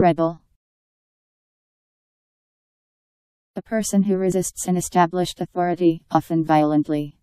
Rebel. A person who resists an established authority, often violently.